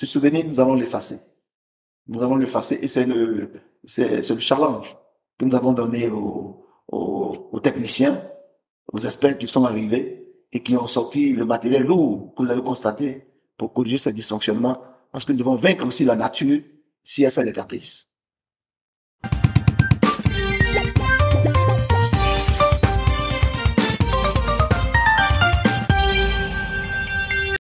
Ce souvenir, nous allons l'effacer. Nous allons l'effacer et c'est le, c'est, le challenge que nous avons donné aux, aux, aux techniciens, aux experts qui sont arrivés et qui ont sorti le matériel lourd que vous avez constaté pour corriger ce dysfonctionnement parce que nous devons vaincre aussi la nature si elle fait des caprices.